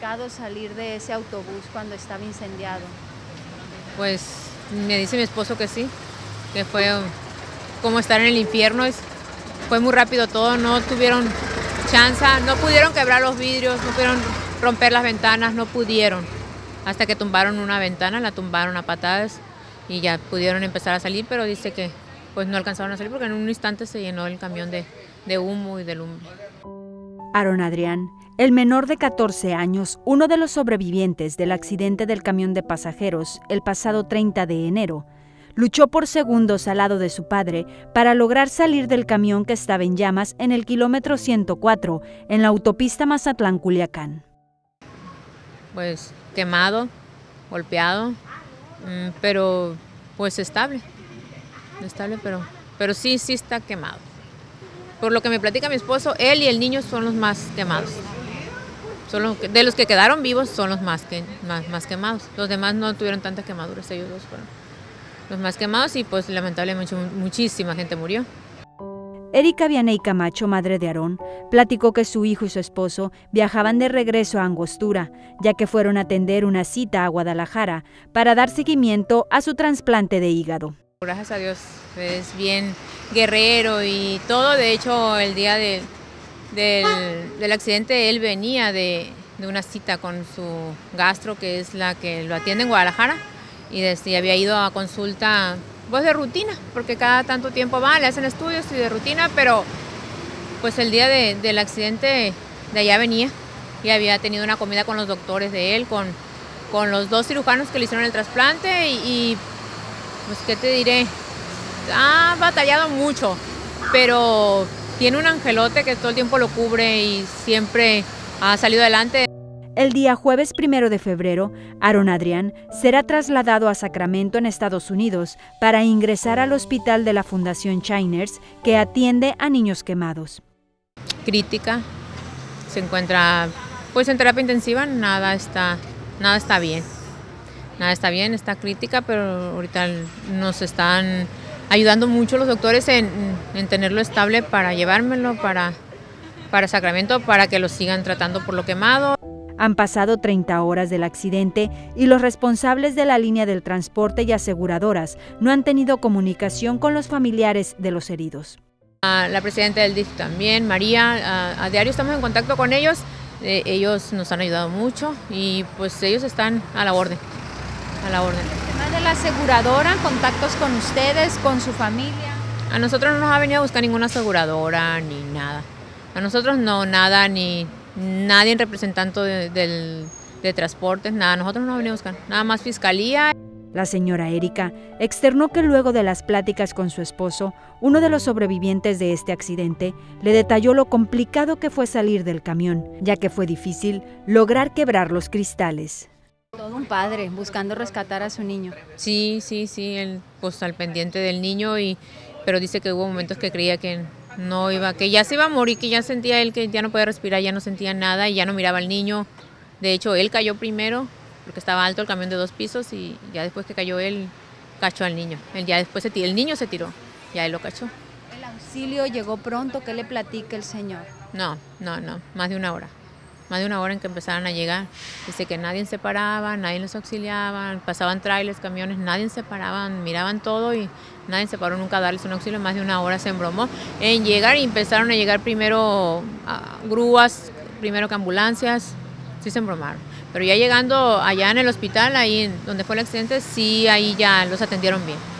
complicado salir de ese autobús cuando estaba incendiado? Pues me dice mi esposo que sí, que fue como estar en el infierno. Fue muy rápido todo, no tuvieron chance, no pudieron quebrar los vidrios, no pudieron romper las ventanas, no pudieron. Hasta que tumbaron una ventana, la tumbaron a patadas y ya pudieron empezar a salir, pero dice que pues no alcanzaron a salir porque en un instante se llenó el camión de, de humo y de lumbre. Aaron Adrián, el menor de 14 años, uno de los sobrevivientes del accidente del camión de pasajeros el pasado 30 de enero, luchó por segundos al lado de su padre para lograr salir del camión que estaba en llamas en el kilómetro 104 en la autopista Mazatlán-Culiacán. Pues quemado, golpeado, mm, pero pues estable, estable, pero, pero sí, sí está quemado. Por lo que me platica mi esposo, él y el niño son los más quemados. Son de los que quedaron vivos son los más, que, más, más quemados. Los demás no tuvieron tantas quemaduras, ellos dos fueron los más quemados y pues lamentablemente muchísima gente murió. Erika Vianey Camacho, madre de Aarón, platicó que su hijo y su esposo viajaban de regreso a Angostura, ya que fueron a atender una cita a Guadalajara para dar seguimiento a su trasplante de hígado. Gracias a Dios, es bien guerrero y todo. De hecho, el día del, del accidente él venía de, de, una cita con su gastro, que es la que lo atiende en Guadalajara, y, desde, había ido a consulta pues de rutina, porque cada tanto tiempo va, le hacen estudios y de rutina, pero pues el día del accidente de allá venía y había tenido una comida con los doctores de él, con, con los dos cirujanos que le hicieron el trasplante y, y pues qué te diré, ha batallado mucho, pero tiene un angelote que todo el tiempo lo cubre y siempre ha salido adelante. El día jueves primero de febrero, Aaron Adrián será trasladado a Sacramento, en Estados Unidos, para ingresar al hospital de la Fundación Chiners, que atiende a niños quemados. Crítica, se encuentra pues en terapia intensiva, nada está, nada está bien. Nada está bien, está crítica, pero ahorita nos están ayudando mucho los doctores en, en tenerlo estable para llevármelo para, para Sacramento, para que lo sigan tratando por lo quemado. Han pasado 30 horas del accidente y los responsables de la línea del transporte y aseguradoras no han tenido comunicación con los familiares de los heridos. la presidenta del DIF también, María, a, diario estamos en contacto con ellos. Eh, ellos nos han ayudado mucho y pues ellos están a la orden. A la orden. tema de la aseguradora, contactos con ustedes, con su familia. A nosotros no nos ha venido a buscar ninguna aseguradora ni nada. A nosotros no, nada, ni nadie en representante de, de transportes, nada, nosotros no venimos a buscar, nada más fiscalía. La señora Erika externó que luego de las pláticas con su esposo, uno de los sobrevivientes de este accidente le detalló lo complicado que fue salir del camión, ya que fue difícil lograr quebrar los cristales. Todo un padre buscando rescatar a su niño. Sí, sí, sí, él pues al pendiente del niño y pero dice que hubo momentos que creía que no iba, que ya se iba a morir, que ya sentía él que ya no podía respirar, ya no sentía nada y ya no miraba al niño. De hecho, él cayó primero porque estaba alto el camión de dos pisos y ya después que cayó él, cachó al niño. Él ya después se tiró, el niño se tiró, ya él lo cachó. ¿El auxilio llegó pronto? ¿Qué le platica el señor? No, no, no, más de una hora. Más de una hora en que empezaron a llegar. Dice que nadie se paraba, nadie los auxiliaba, pasaban trailers, camiones, nadie se paraban, miraban todo y nadie se paró nunca a darles un auxilio. Más de una hora se embromó en llegar y empezaron a llegar primero grúas, primero que ambulancias, sí se embromaron. Pero ya llegando allá en el hospital, ahí donde fue el accidente, sí, ahí ya los atendieron bien.